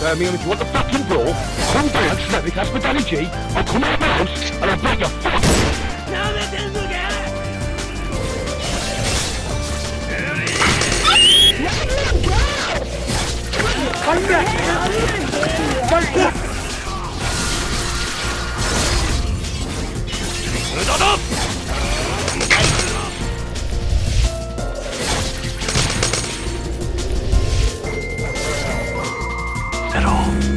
Birmingham, if you want the fucking brawl, come down to Levick Hospitality, I'll come out my house and I'll break your At all.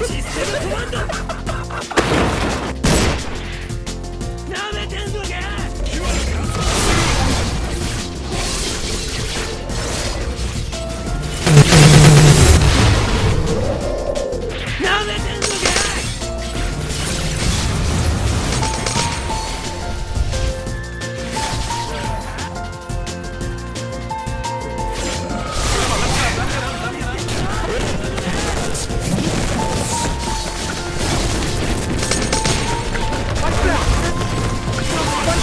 She's sehe dich, ich